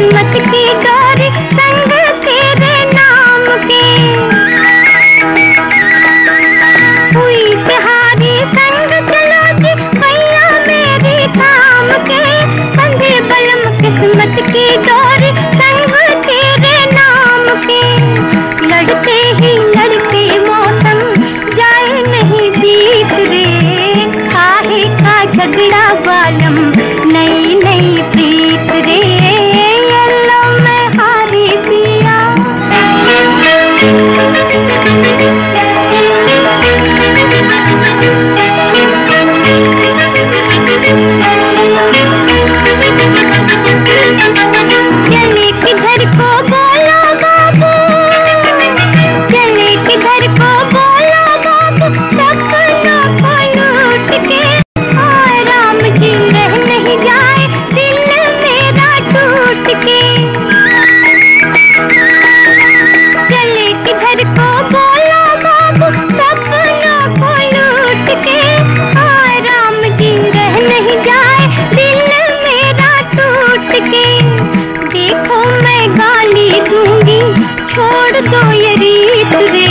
किस्मत की डोरी संग तेरे नाम के। हुई बिहारी संग चलोगी भैया मेरे काम के। कंधे बलम किस्मत की डोरी संग तेरे नाम के। लड़ते ही लड़ते मौसम, जाए नहीं बीत रे। काहे का झगड़ा जाए, दिल मेरा टूट के। देखो मैं गाली दूँगी, छोड़ दो ये रीत रे।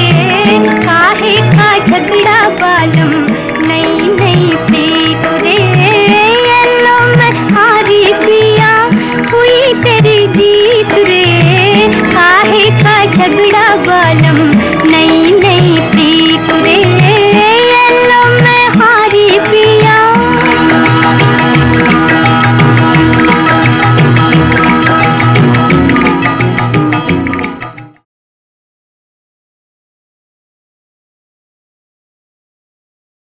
काहे का झगड़ा बालम, नई नई प्रीत रे। येलो मैं हारी पिया, हुई तेरी जीत रे। काहे का झगड़ा बालम